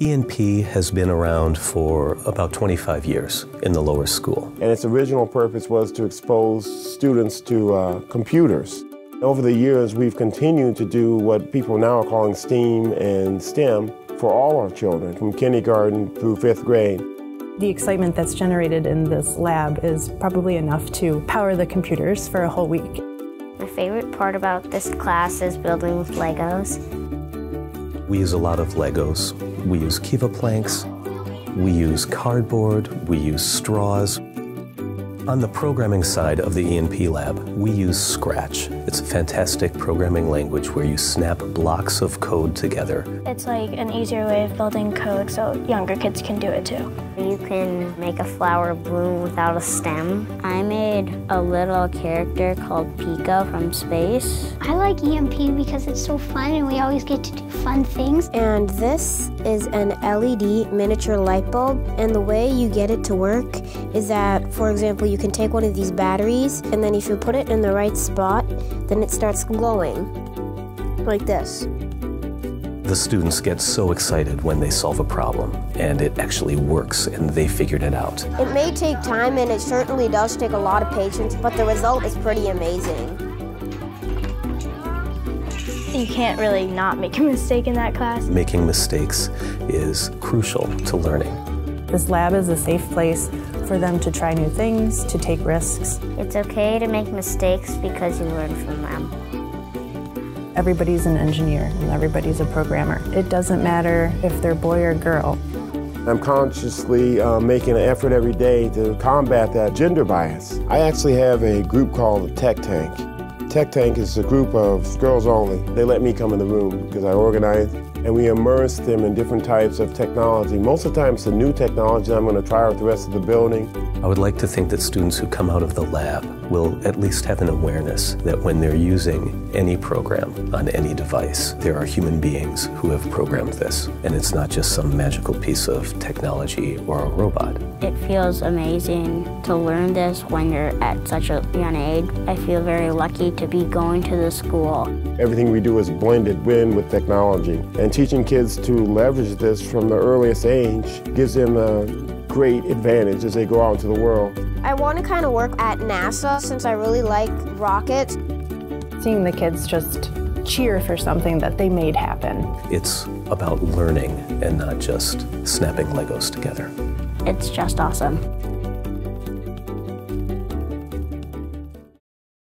ENP has been around for about 25 years in the lower school. And its original purpose was to expose students to uh, computers. Over the years, we've continued to do what people now are calling STEAM and STEM for all our children, from kindergarten through fifth grade. The excitement that's generated in this lab is probably enough to power the computers for a whole week. My favorite part about this class is building with Legos. We use a lot of Legos. We use KEVA planks. We use cardboard. We use straws. On the programming side of the ENP lab, we use Scratch. It's a fantastic programming language where you snap blocks of code together. It's like an easier way of building code so younger kids can do it too. You can make a flower bloom without a stem. I made a little character called Pico from space. I like ENP because it's so fun and we always get to do fun things. And this is an LED miniature light bulb and the way you get it to work is that, for example, you can take one of these batteries and then if you put it in the right spot, then it starts glowing like this. The students get so excited when they solve a problem and it actually works and they figured it out. It may take time and it certainly does take a lot of patience, but the result is pretty amazing. You can't really not make a mistake in that class. Making mistakes is crucial to learning. This lab is a safe place for them to try new things, to take risks. It's okay to make mistakes because you learn from them. Everybody's an engineer and everybody's a programmer. It doesn't matter if they're boy or girl. I'm consciously uh, making an effort every day to combat that gender bias. I actually have a group called the Tech Tank. Tech Tank is a group of girls only. They let me come in the room because I organize and we immerse them in different types of technology. Most of the time it's the new technology I'm going to try with the rest of the building. I would like to think that students who come out of the lab will at least have an awareness that when they're using any program on any device, there are human beings who have programmed this, and it's not just some magical piece of technology or a robot. It feels amazing to learn this when you're at such a young age. I feel very lucky to be going to the school. Everything we do is blended in with technology, and teaching kids to leverage this from the earliest age gives them a great advantage as they go out into the world. I want to kind of work at NASA since I really like rockets. Seeing the kids just cheer for something that they made happen. It's about learning and not just snapping Legos together. It's just awesome.